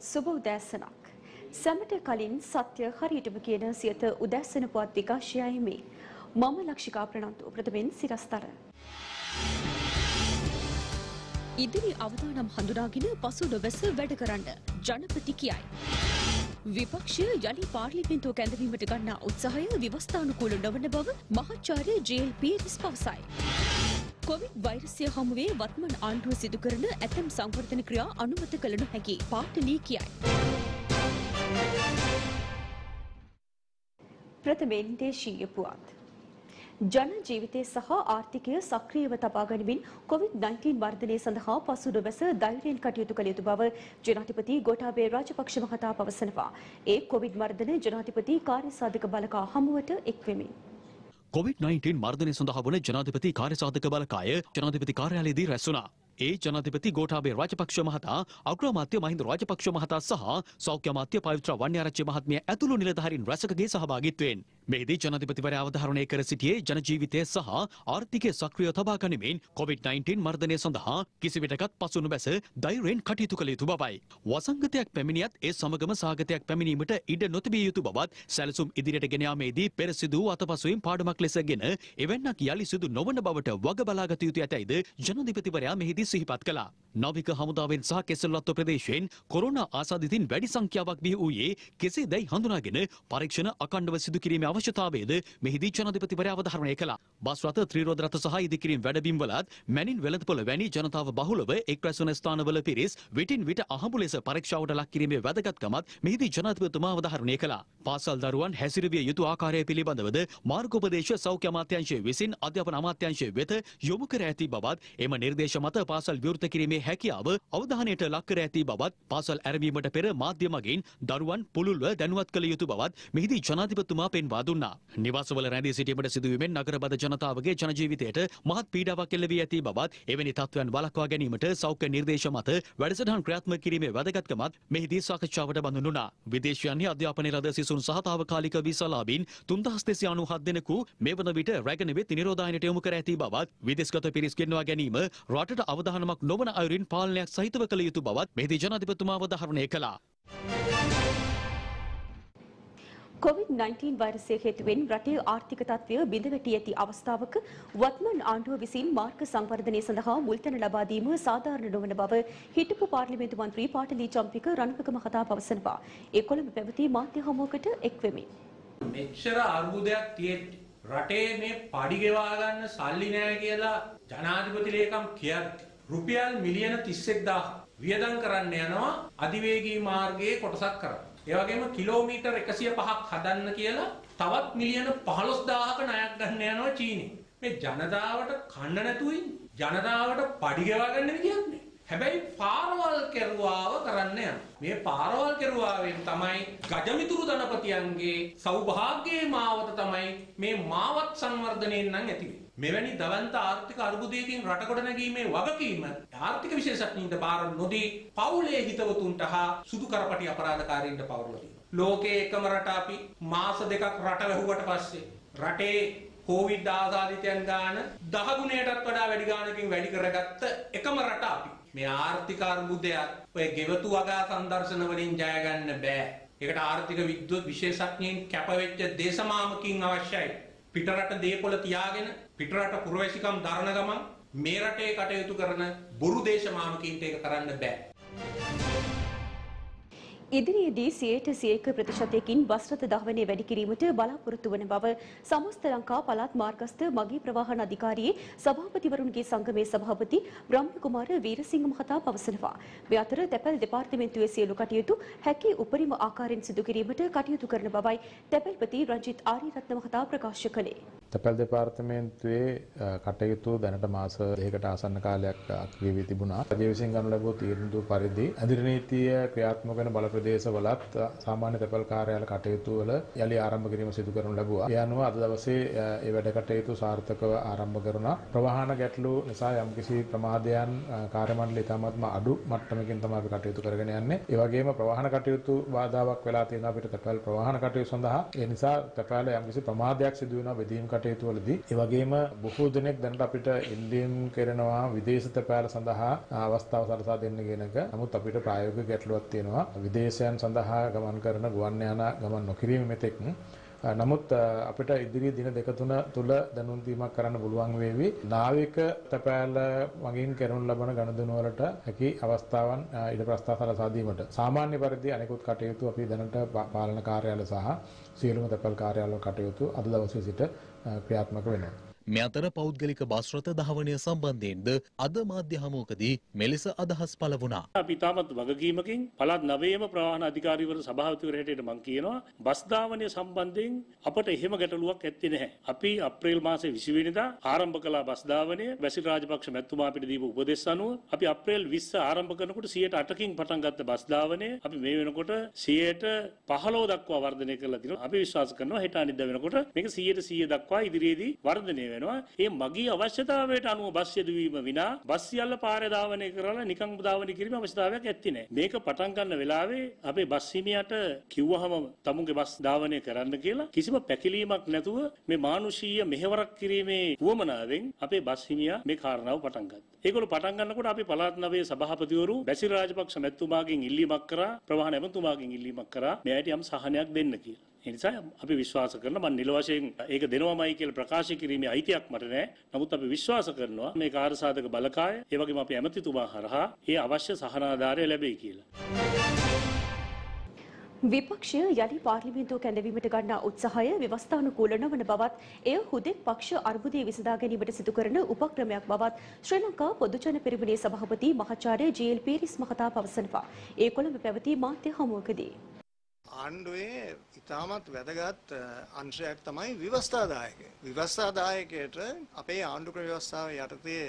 සුබ උදෑසනක්. සැමට කලින් සත්‍ය හරියටම කියන සියත උදෑසන පුවත් විකාශයයි මේ. මම ලක්ෂිකා ප්‍රනන්තු ප්‍රථමෙන් සිරස්තර. ඉදිරි අවදානම් හඳුනාගෙන පසු නොවැස වැඩ කරන්න ජනපති කියයි. විපක්ෂය යළි පාර්ලිමෙන්තුව කැඳවීමට ගන්නා උත්සාහය ව්‍යවස්ථානුකූල නොවන බව මහාචාර්ය ජේල් පීරිස් පවසයි. කොවිඩ් වෛරසය හමුවේ වත්මන් ආණ්ඩුව සිදු කරන ඇතැම් සංවර්ධන ක්‍රියා අනුමත කළ නොහැකි පාටලී කියයි. ප්‍රථමයෙන් දේශීය පුවත්. ජන ජීවිතය සහ ආර්ථිකය සක්‍රියව තබා ගනිමින් COVID-19 වර්ධනය සඳහා පසු නොබැස ධෛර්යයෙන් කටයුතු කළ යුතු බව ජනාධිපති ගෝඨාභය රාජපක්ෂ මහතා පවසනවා. ඒ COVID වර්ධන ජනාධිපති කාර්යසාධක බලකා හමුවට එක්වෙමින්. කොවිD-19 මර්ධනය සඳහා වන ජනාධිපති කාර්යසාධක බලකාය ජනාධිපති කාර්යාලයේදී රැස් වුණා. ඒ ජනාධිපති ගෝඨාභය රාජපක්ෂ මහතා අග්‍රාමාත්‍ය මහින්ද රාජපක්ෂ මහතා සහ සෞඛ්‍ය අමාත්‍ය පවිත්‍ර වන්‍යාරච්චි මහත්මිය ඇතුළු නිලධාරීන් රැසකගේ සහභාගීත්වයෙන් මෙහිදී ජනාධිපතිවරයා අවධාරණය කර සිටියේ ජනජීවිතය සහ ආර්ථිකය සක්‍රිය තබා ගනිමින් COVID-19 මර්ධනය සඳහා කිසිවිටකත් පසු නොබැස ධෛර්යයෙන් කටයුතු කළ යුතු බවයි. වසංගතයක් පැමිණියත් ඒ සමගම සාගතයක් පැමිණීමට ඉඩ නොතිබිය යුතු බවත් සැලසුම් ඉදිරියට ගෙන යාමේදී පෙර සිදු වූ අතපසුවීම් පාඩමක් ලෙසගෙන එවැන්නක් යලි සිදු නොවන බවට වග බලාගත යුතු ඇතැයිද ජනාධිපතිවරයා මෙහිදී සිහිපත් කළා. නවික හමුදාවෙන් සහ කෙසල්වත්ව ප්‍රදේශයෙන් කොරෝනා ආසාදිතින් වැඩි සංඛ්‍යාවක් බිහි වූයේ කෙසේ දැයි හඳුනාගෙන පරීක්ෂණ අකණ්ඩව සිදු කිරීමේ අවශ්‍යතාවයද මෙහිදී ජනාධිපතිවරයා අවධාරණය කළා. බස් රථ, ත්‍රිරෝද රථ සහ ඉදිකිරීම් වැඩබිම්වලත් මැනින් වෙළඳපොළ වැනි ජනතාව බහුලව එක් රැස්වන ස්ථානවල පිරිස් විටින් විට අහඹු ලෙස පරීක්ෂාවට ලක් කිරීමේ වැදගත්කමත් මෙහිදී ජනාධිපතිතුමා අවධාරණය කළා. පාසල් දරුවන් හැසිරවිය යුතු ආකාරය පිළිබඳවද මාර්ගෝපදේශ සෞඛ්‍ය අමාත්‍යාංශය විසින් අධ්‍යාපන අමාත්‍යාංශය වෙත යොමු කර ඇති බවත් එම නිර්දේශ මත පාසල් විවෘත කිරීමේ හැකියාව අවධානයට ලක් කර ඇති බවත් පාසල් ඇරවීමට පෙර මාධ්‍ය මගින් දරුවන් පුළුල්ව දැනුවත් කළ යුතු බවත් මෙහිදී ජනාධිපතිතුමා පෙන්වා දුන්නා. නිවාසවල රැඳී සිටීමට සිදුවීමෙන් නගරබද ජනතාවගේ ජන ජීවිතයට මහත් පීඩාවක් එල්ල වී ඇති බවත් එවැනි තත්ත්වයන් වළක්වා ගැනීමට සෞඛ්‍ය නිර්දේශ මත වැඩසටහන් ක්‍රියාත්මක කිරීමේ වැදගත්කමත් මෙහිදී සාකච්ඡාවට බඳුනුණා. විදේශයන්හි අධ්‍යාපනය ලද සිසුන් සහ තාවකාලික විසලාබීන් 3297 දෙනෙකු මේ වන විට රැගෙන වෙත් නිරෝධායනයට යොමු කර ඇති බවත් විදේශගත පිරිස් ගෙන්වා ගැනීම රටට අවධානමක් නොවන අයුරින් පාලනයක් සහිතව කළ යුතු බවත් මෙහිදී ජනාධිපතිතුමා අවධාරණය කළා. COVID-19 වෛරසය හේතුවෙන් රටේ ආර්ථික තත්ත්වය බිඳවැටි ඇති අවස්ථාවක වත්මන් ආණ්ඩුව විසින් මාර්ග සංවර්ධනය සඳහා මුල්තැන ලබා දීම සාධාරණ නොවන බව හිටපු පාර්ලිමේන්තු මන්ත්‍රී පාටලී චම්පික රණවක මහතා පවසනවා. ඒ කොළඹ පැවති මාධ්‍ය හමුවකට එක්වෙමින්. මෙච්චර අර්බුදයක් තියෙද්දි රටේ මේ පඩි ගෙවා ගන්න සල්ලි නැහැ කියලා ජනාධිපති ලේකම් කියද්දි රුපියල් මිලියන 31000 වියදම් කරන්න යනවා අධිවේගී මාර්ගයේ කොටසක් කරන්න. ඒ වගේම කිලෝමීටර් 105ක් හදන්න කියලා තවත් මිලියන 15000ක ණයක් ගන්න යනවා චීනෙ. මේ ජනතාවට කන්න නැතුව ජනතාවට පඩි ගෙවා ගන්න විදියක් නෑ. හැබැයි පාරවල් කෙරුවාව කරන්න යන. මේ පාරවල් කෙරුවාවෙන් තමයි ගජමිතුරු ධනපතියන්ගේ සෞභාග්‍යයේ මාවත තමයි මේ මාවත් සංවර්ධනයෙන් නම් ඇති වෙන්නේ. මෙවැනි දවන්ත ආර්ථික අර්බුදයකින් රට කොට නැගීමේ වගකීම ආර්ථික විශේෂඥයින්ට බාර නොදී පවුලේ හිතවතුන්ට හා සුදු කරපටි අපරාධකාරීන්ට පවරලා දෙනවා. ලෝකයේ එකම රට අපි මාස දෙකක් රට වැහුවට පස්සේ රටේ කෝවිඩ් ආසාදිතයන් ගාන 10 ගුණයටත් වඩා වැඩි ගානකින් වැඩි කරගත්ත එකම රට අපි. මේ ආර්ථික අර්බුදයක් ඔය ගෙවතු වගා සංදර්ශන වලින් ජය ගන්න බෑ. ඒකට ආර්ථික විද්වත් විශේෂඥයින් කැපවෙච්ච දේශමාමකින් අවශ්‍යයි. පිටරට දේපොළ තියාගෙන පිටරට පුරවැසිකම් දරන ගමන් මේ රටේ කටයුතු කරන බොරු දේශමාමකින්ට ඒක කරන්න බෑ. ඉදිරියේදී සියයට සියයක ප්‍රතිශතයකින් බස් රථ ධාවනය වැඩි කිරීමට බලාපොරොත්තු වන බව සමස්ත ලංකා පළාත් මාර්ගස්ථ මගී ප්‍රවාහන අධිකාරියේ සභාපතිවරුන්ගේ සංගමේ සභාපති බ්‍රහ්මකුමාර වීරසිංහ මහතා පවසනවා. මේ අතර තැපැල් දෙපාර්තමේන්තුවේ සියලු කටයුතු හැකි උපරිම ආකාරයෙන් සිදු කිරීමට කටයුතු කරන බවයි තැපැල්පති රංජිත් ආරියරත්න මහතා ප්‍රකාශ කළේ. තැපැල් දෙපාර්තමේන්තුවේ කටයුතු දැනට මාස දෙකකට ආසන්න කාලයක් අක්‍රිය වී තිබුණා. රජය විසින් ගනු ලැබූ තීරණ පරිදි අධිර නීතිය ක්‍රියාත්මක වන බල ප්‍රදේශවලත් සාමාන්‍ය තැපැල් කාර්යාල කටයුතු වල යලි ආරම්භ කිරීම සිදු කරනු ලැබුවා. ඒ අනුව අද දවසේ ඒ වැඩ කටයුතු සාර්ථකව ආරම්භ කරුණා. ප්‍රවාහන ගැටලු නිසා යම්කිසි ප්‍රමාදයන් කාර්ය මණ්ඩලය ඉතාමත්ම අඩු මට්ටමකින් තමයි අපි කටයුතු කරගෙන යන්නේ. ඒ වගේම ප්‍රවාහන කටයුතු බාධාවක් වෙලා තියෙනවා අපිට තැපැල් ප්‍රවාහන කටයුතු සඳහා. ඒ නිසා තැපැල් යම්කිසි ප්‍රමාදයක් සිදු වෙනවා බෙදීම් කටයුතු වලදී ඒ වගේම බොහෝ දෙනෙක් දැනට අපිට ඉල්ලීම් කරනවා විදේශ තැපෑල සඳහා අවස්ථාව සලසා දෙන්න කියන එක. නමුත් අපිට ප්‍රායෝගික ගැටලුවක් තියෙනවා. විදේශයන් සඳහා ගමන් කරන ගුවන් යාන ගමන් නොකිරීම මෙතෙක් නමුත් අපිට ඉදිරි දින දෙක තුන තුල දැනුම් දීමක් කරන්න පුළුවන් වේවි. නාවික තැපෑල මගින් කරනු ලබන ගනුදෙනු වලට හැකි අවස්ථාවන් ඉඩ ප්‍රස්ථා සලසා දීමට. සාමාන්‍ය පරිදි අනෙකුත් කටයුතු අපි දැනට පාලන කාර්යාලය සහ සියලුම තැපැල් කාර්යාලවල කටයුතු අද දවසේ සිට ක්‍රියාත්මක වෙනවා. මේ අතර පෞද්ගලික බස් රථ ධාවනය සම්බන්ධයෙන්ද අද මාධ්‍ය හමුවකදී මෙලෙස අදහස් පළ වුණා. අපි තාමත් වගකීමකින් පළාත් නවයේම ප්‍රවාහන අධිකාරීවරු සභාපතිවරු හැටියට මම කියනවා බස් ධාවනය සම්බන්ධයෙන් අපට එහෙම ගැටලුවක් ඇත්තේ නැහැ. අපි අප්‍රේල් මාසේ 20 වෙනිදා ආරම්භ කළ බස් ධාවනය වැසිල් රාජපක්ෂ මැතිතුමා අපිට දීපු උපදෙස් අනුව අපි අප්‍රේල් 20 ආරම්භ කරනකොට 108කින් පටන් ගත්ත බස් ධාවනය අපි මේ වෙනකොට 115 දක්වා වර්ධනය කරලා තිනවා. අපි විශ්වාස කරනවා හෙට අනිද්දා වෙනකොට මේක 100 100 දක්වා ඉදිරියේදී වර්ධනය වෙනවා. ඒ මගී අවශ්‍යතාවයට අනුව බස් යෙදවීම විනා බස් සියල්ල පාරේ ධාවනය කරලා නිකන් ධාවනය කිරීම අවශ්‍යතාවයක් ඇත්තේ නැහැ. මේක පටන් ගන්න වෙලාවේ අපේ බස් හිමියට කිව්වහම තමුන්ගේ බස් ධාවනය කරන්න කියලා කිසිම පැකිලීමක් නැතුව මේ මානුෂීය මෙහෙවරක් කිරීමේ උවමනාවෙන් අපේ බස් හිමියා මේ කාරණාව පටන් ගත්තා. ඒගොල්ලෝ පටන් ගන්නකොට අපි පළාත් නවයේ සභාපතිවරු බැසිල් රාජපක්ෂ මැතිතුමාගෙන් ඉල්ලීමක් කරා ප්‍රවාහන ඇමතුමාගෙන් ඉල්ලීමක් කරා මෙයාට යම් සහනයක් දෙන්න කියලා. එනිසා අපි විශ්වාස කරන මම නිල වශයෙන් ඒක දෙනවමයි කියලා ප්‍රකාශ කිරීමේ අයිතියක් මට නැහැ. නමුත් අපි විශ්වාස කරනවා මේ කාර්යසාධක බලකාය ඒ වගේම අපි ඇමතිතුමා හරහා ඒ අවශ්‍ය සහනාධාරය ලැබෙයි කියලා. විපක්ෂය යළි පාර්ලිමේන්තුව කැඳවීමට ගන්නා උත්සාහය ව්‍යවස්ථානුකූල නොවන බවත් එය හුදෙක් පක්ෂ අර්බුදය විසඳා ගැනීමට සිදු කරන උපක්‍රමයක් බවත් ශ්‍රී ලංකා පොදුජන පෙරමුණේ සභාපති මහාචාර්ය ජී.එල්. පීරිස් මහතා පවසනවා. ඒ කොළඹ පැවති මාධ්‍ය හමුවකදී ආණ්ඩුවේ ඉතාමත් වැදගත් අංශයක් තමයි විවස්ථාදායකය. විවස්ථාදායකයට අපේ ආණ්ඩුක්‍ර ව්‍යවස්ථාව යටතේ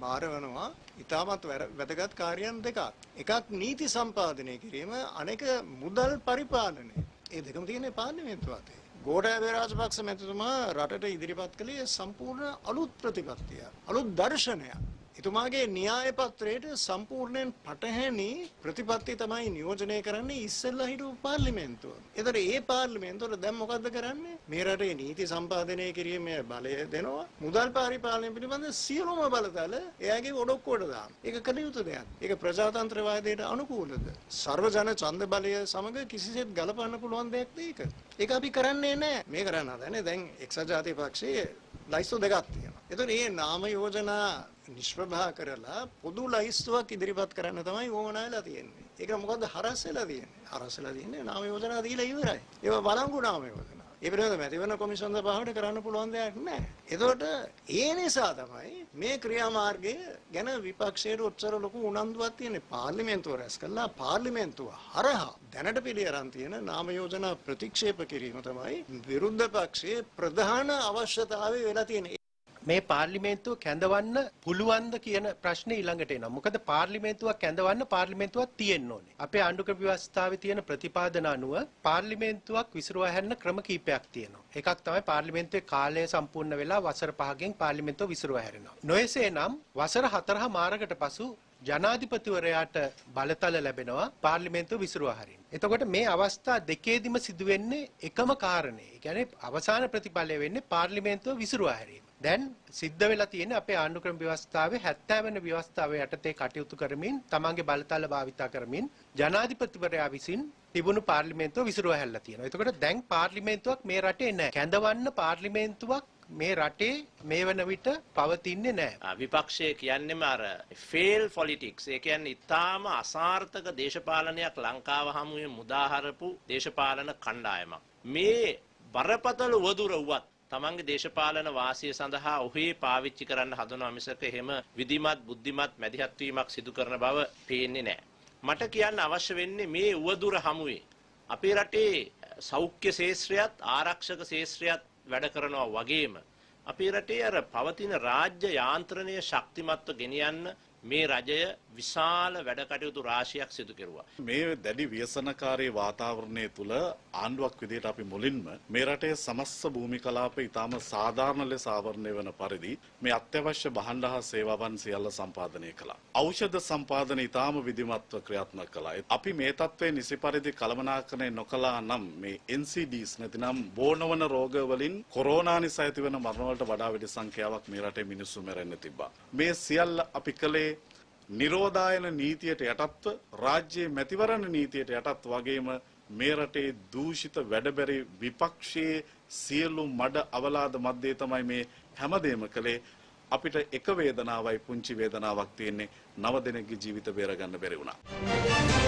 භාර වෙනවා ඉතාමත් වැදගත් කාර්යයන් දෙකක්. එකක් නීති සම්පාදනය කිරීම අනෙක මුදල් පරිපාලනය. ඒ දෙකම තියෙන්නේ පාර්ලිමේන්තුව අතේ. ගෝඨාභය රාජපක්ෂ මැතිතුමා රටට ඉදිරිපත් කළේ සම්පූර්ණ අලුත් ප්‍රතිපත්තියක්. අලුත් දර්ශනයක්. එතුමාගේ න්‍යාය පත්‍රයට සම්පූර්ණයෙන් පටහැනි ප්‍රතිපත්ති තමයි නියෝජනය කරන්නේ ඉස්සෙල්ලා හිටපු පාර්ලිමේන්තුව. ඒතර ඒ පාර්ලිමේන්තුවට දැන් මොකද්ද කරන්නේ? මේ රටේ නීති සම්පාදනය කිරීමේ බලය දෙනවා. මුදල් පරිපාලනය පිළිබඳ සියලුම බලතල එයාගේ ඔඩොක්කුවට දානවා. ඒක කළ යුතු දෙයක්. ඒක ප්‍රජාතන්ත්‍රවාදයට අනුකූලද? සර්වජන ඡන්ද බලය සමග කිසිසේත් ගලපන්න පුළුවන් දෙයක්ද ඒක? ඒක අපි කරන්නේ නැහැ. මේ කරන්න හදන්නේ දැන් එක්සත් ජාතික පක්ෂයේ ලයිස්තු දෙකක් තියෙනවා. ඒතර මේ නාම යෝජනා නිෂ්ප්‍රභා කරලා පොදු ලයිස්තුවක් ඉදිරිපත් කරන්න තමයි වුවමනා වෙලා තියෙන්නේ. ඒක මොකද්ද හරස් වෙලා තියෙන්නේ? හරස් වෙලා තියෙන්නේ නාම යෝජනා දීලා ඉවරයි. ඒවා බලංගු නාම යෝජනා. ඒ පිළිබඳව මැතිවරණ කොමිෂන් සභාවට කරන්න පුළුවන් දෙයක් නැහැ. එතකොට ඒ නිසා තමයි මේ ක්‍රියාමාර්ගය ගැන විපක්ෂයේ උත්සර ලොකු උනන්දුවක් තියෙන්නේ. පාර්ලිමේන්තුව රැස් කළා පාර්ලිමේන්තුව හරහා දැනට පිළිඅරන් තියෙන නාම යෝජනා ප්‍රතික්ෂේප කිරීම තමයි විරුද්ධ පක්ෂයේ ප්‍රධාන අවශ්‍යතාවය වෙලා තියෙන්නේ. මේ පාර්ලිමේන්තුව කැඳවන්න පුළුවන්ද කියන ප්‍රශ්නේ ඊළඟට එනවා. මොකද පාර්ලිමේන්තුවක් කැඳවන්න පාර්ලිමේන්තුවක් තියෙන්න ඕනේ. අපේ ආණ්ඩුක්‍රම ව්‍යවස්ථාවේ තියෙන ප්‍රතිපාදන අනුව පාර්ලිමේන්තුවක් විසිරුවා හැරෙන ක්‍රම කීපයක් තියෙනවා. එකක් තමයි පාර්ලිමේන්තුවේ කාලය සම්පූර්ණ වෙලා වසර 5කින් පාර්ලිමේන්තුව විසිරුවා හැරෙනවා. නොයසේනම් වසර 4 මාරකට පසු ජනාධිපතිවරයාට බලතල ලැබෙනවා පාර්ලිමේන්තුව විසිරුවා හරින්න. එතකොට මේ අවස්ථා දෙකේදිම සිදුවෙන්නේ එකම කාරණේ. ඒ කියන්නේ අවසාන ප්‍රතිඵලය වෙන්නේ පාර්ලිමේන්තුව විසිරුවා හැරීම. දැන් සිද්ධ වෙලා තියෙන්නේ අපේ ආණ්ඩුක්‍රම ව්‍යවස්ථාවේ 70 වෙනි ව්‍යවස්ථාවේ යටතේ කටයුතු කරමින් තමන්ගේ බලතල භාවිතා කරමින් ජනාධිපතිවරයා විසින් තිබුණු පාර්ලිමේන්තුව විසිරුවා හැල්ලා තියෙනවා. එතකොට දැන් පාර්ලිමේන්තුවක් මේ රටේ නැහැ. කැඳවන්න පාර්ලිමේන්තුවක් මේ රටේ මේ වන විට පවතින්නේ නැහැ. විපක්ෂය කියන්නේම අර ෆේල් පොලිටික්ස්. ඒ කියන්නේ ඊටාම අසාර්ථක දේශපාලනයක් ලංකාව හමුවේ මුදාහරපු දේශපාලන කණ්ඩායමක්. මේ බරපතල වදුර වුවත් තමන්ගේ දේශපාලන වාසිය සඳහා ඔහේ පාවිච්චි කරන්න හදනවා මිසක එහෙම විධිමත් බුද්ධිමත් මැදිහත් වීමක් සිදු කරන බව පේන්නේ නැහැ. මට කියන්න අවශ්‍ය වෙන්නේ මේ උවදුර හමුවේ අපේ රටේ සෞඛ්‍ය ශේෂ්ත්‍රයත් ආරක්ෂක ශේෂ්ත්‍රයත් වැඩ කරනවා වගේම අපේ රටේ අර පවතින රාජ්‍ය යාන්ත්‍රණය ශක්තිමත්ව ගෙනියන්න මේ රජය විශාල වැඩ කටයුතු රාශියක් සිදු කෙරුවා. මේ දැඩි ව්‍යසනකාරී වාතාවරණය තුළ ආණ්ඩුවක් විදිහට අපි මුලින්ම මේ රටේ සමස්ත භූමි කලාප ඉතාම සාධාරණ ලෙස ආවරණය වන පරිදි මේ අත්‍යවශ්‍ය භාණ්ඩ හා සේවාවන් සියල්ල සම්පාදනය කළා. ඖෂධ සම්පාදන ඉතාම විධිමත්ව ක්‍රියාත්මක කළා. අපි මේ තත්ත්වයේ නිසි පරිදි කළමනාකරණය නොකළා නම් මේ NCDs නැතිනම් බෝනවන රෝග වලින් කොරෝනා නිසා ඇතිවන මරණ වලට වඩා වැඩි සංඛ්‍යාවක් මේ රටේ මිනිස්සු මැරෙන්න තිබ්බා. මේ සියල්ල අපි කළේ නිරෝධායන නීතියට යටත්ව රාජ්‍යයේ මැතිවරණ නීතියට යටත් වගේම මේ රටේ දූෂිත වැඩබැරි විපක්ෂයේ සියලු මඩ අවලාද මැද්දේ තමයි මේ හැමදේම කළේ අපිට එක වේදනාවයි පුංචි වේදනාවක් තියෙන්නේ නව දෙනෙක්ගේ ජීවිත බේරගන්න බැරි වුණා.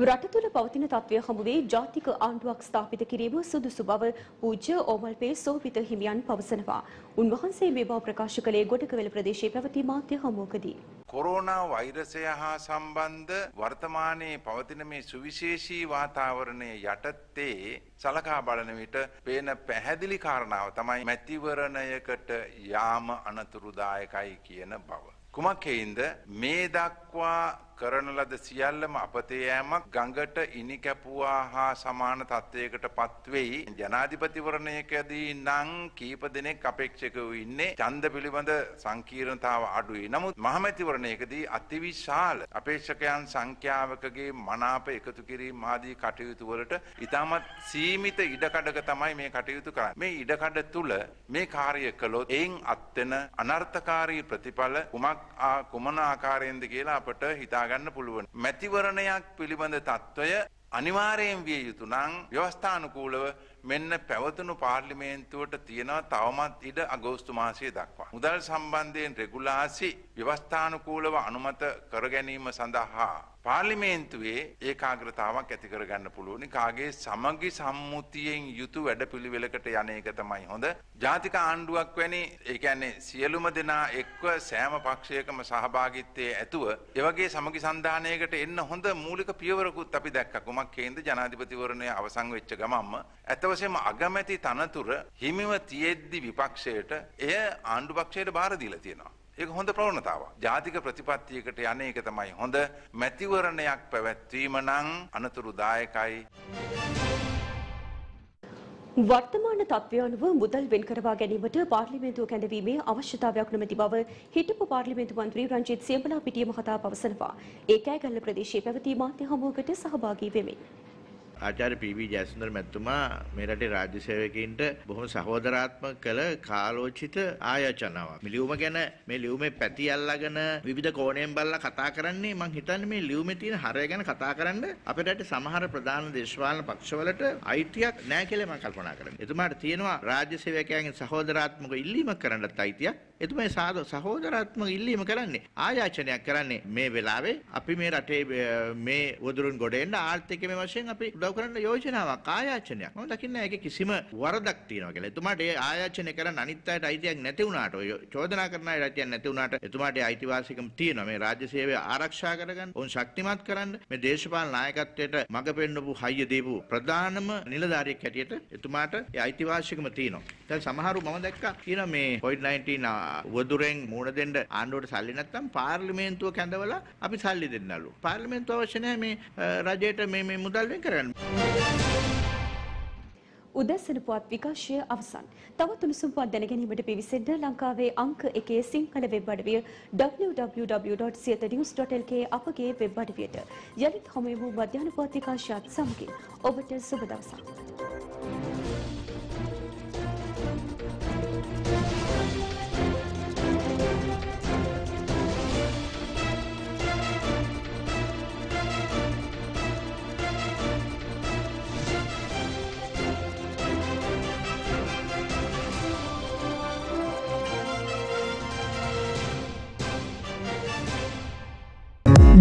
රට තුළ පවතින තත්ත්වය හමුවේ ජාතික ආණ්ඩුවක් ස්ථාපිත කිරීම සුදුසු බව පූජ්‍ය ඕමල්පේ සෝවිත හිමියන් පවසනවා. උන්වහන්සේ මේ බව ප්‍රකාශ කළේ ගොඩකවැල ප්‍රදේශයේ පැවති මාධ්‍ය හමුවකදී. කොරෝනා වෛරසය හා සම්බන්ධ වර්තමානයේ පවතින මේ සුවිශේෂී වාතාවරණය යටතේ සලකා බලන විට පේන පැහැදිලි කාරණාව තමයි මැතිවරණයකට යාම අනතුරුදායකයි කියන බව. කුමක් හේින්ද මේ දක්වා කරන ලද සියල්ලම අපතේ යෑමක් ගඟට ඉනි කැපුවා හා සමාන තත්ත්වයකට පත්වෙයි ජනාධිපතිවරණයකදී නම් කීප දෙනෙක් අපේක්ෂකව ඉන්නේ ඡන්ද පිළිබඳ සංකීර්ණතාව අඩුයි. නමුත් මහමැතිවරණයකදී අතිවිශාල අපේක්ෂකයන් සංඛ්‍යාවකගේ මනාප එකතු කිරීම ආදී කටයුතු වලට ඉතාමත් සීමිත ඉඩකඩක තමයි මේ කටයුතු කරන්නේ. මේ ඉඩකඩ තුල මේ කාර්ය කළොත් එයින් අත්වෙන අනර්ථකාරී ප්‍රතිඵල කුමක් කුමන ආකාරයෙන්ද කියලා අපට හිතා ගන්න පුළුවන්. මැතිවරණයක් පිළිබඳ තත්ත්වය අනිවාර්යෙන් විය යුතු නම් ව්‍යවස්ථානුකූලව මෙන්න පැවතුණු පාර්ලිමේන්තුවට තියෙනවා තවමත් ඉඩ අගෝස්තු මාසයේ දක්වා. මුදල් සම්බන්ධයෙන් රෙගුලාසි ව්‍යවස්ථානුකූලව අනුමත කර ගැනීම සඳහා පාර්ලිමේන්තුවේ ඒකාග්‍රතාවක් ඇති කරගන්න පුළුවනි කාගේ සමගි සම්මුතියෙන් යුතු වැඩපිළිවෙලකට යන එක තමයි හොඳ. ජාතික ආණ්ඩුවක් වැනි ඒ කියන්නේ සියලුම දෙනා එක්ව සෑම පක්ෂයකම සහභාගීත්වයේ ඇතුව ඒ වගේ සමගි සන්ධානයකට එන්න හොඳ මූලික පියවරකුත් අපි දැක්කා. කුමක් හේඳ ජනාධිපතිවරණය අවසන් වෙච්ච ගමන්ම ඇත්ත වශයෙන්ම අගමැති තනතුර හිමිව තියෙද්දි විපක්ෂයට එය ආණ්ඩු පක්ෂයට බාර දීලා තියෙනවා. ඒක හොඳ ප්‍රවණතාවක්. ජාතික ප්‍රතිපත්තියකට යන එක තමයි හොඳ මැතිවරණයක් පැවැත්වීම නම් අනතුරුදායකයි. වර්තමාන තත්ත්වය අනුව මුදල් වෙන් කරවා ගැනීමට පාර්ලිමේන්තුව කැඳවීමේ අවශ්‍යතාවයක් නොමැති බව හිටපු පාර්ලිමේන්තු මන්ත්‍රී රංජිත් සියඹලා පිටිය මහතා පවසනවා. ඒකෑගල්ල ප්‍රදේශයේ පැවති මාධ්‍ය හමුවකට සහභාගී වෙමින්. ආචාර්ය පී.වී. ජයසුන්දර මැතිතුමා මේ රටේ රාජ්‍ය සේවකයින්ට බොහොම සහෝදරාත්මක කළ කාලෝචිත ආයාචනාවක්. මේ ලියුම ගැන මේ ලියුමේ පැති අල්ලගෙන විවිධ කෝණයෙන් බලලා කතා කරන්නේ මං හිතන්නේ මේ ලියුමේ තියෙන හරය ගැන කතා කරන්න අපේ රටේ සමහර ප්‍රධාන දේශපාලන පක්ෂවලට අයිතියක් නැහැ කියලා මම කල්පනා කරන්නේ. එතුමාට තියෙනවා රාජ්‍ය සේවකයන්ගේ සහෝදරාත්මක ඉල්ලීමක් කරන්නත් අයිතියක්. එතුමා සාද සහෝදරාත්මක ඉල්ලීම කරන්නේ ආයාචනයක් කරන්නේ මේ වෙලාවේ අපි මේ රටේ මේ වදුරුන් ගොඩ එන්න ආර්ථිකමය වශයෙන් අපි උදව් කරන්න යෝජනාවක් ආයාචනයක් මම දකින්නේ ඒකේ කිසිම වරදක් තියෙනවා කියලා. එතුමාට ඒ ආයාචනය කරන්න අනිත් අයට අයිතියක් නැති වුණාට ඔය චෝදනා කරන අයට අයිතියක් නැති වුණාට එතුමාට ඒ අයිතිවාසිකම් තියෙනවා. මේ රාජ්‍ය සේවය ආරක්ෂා කරගන්න, ඔවුන් ශක්තිමත් කරන්න, මේ දේශපාලන නායකත්වයට මඟ පෙන්නපු හයිය දීපු ප්‍රධානම නිලධාරියෙක් හැටියට එතුමාට ඒ අයිතිවාසිකම තියෙනවා. දැන් සමහරු මම දැක්කා කියන මේ COVID-19 වදුරෙන් මුණ දෙන්න ආණ්ඩුවට සල්ලි නැත්නම් පාර්ලිමේන්තුව කැඳවලා අපි සල්ලි දෙන්නලු. පාර්ලිමේන්තුව අවශ්‍ය නැහැ මේ රජයට මේ මේ මුදල් වෙන් කරගන්න. උදැසන පුවත් විකාශය අවසන්. තවත් උණුසුම් පුවත් දැනගැනීමට පිවිසෙන්න ලංකාවේ අංක එකේ සිංහල වෙබ් අඩවිය www.sietanews.lk අපගේ වෙබ් අඩවියට. යළිත් හමුවෙමු මධ්‍යහන පුවත් විකාශයත් සමගින්. ඔබට සුබ දවසක්.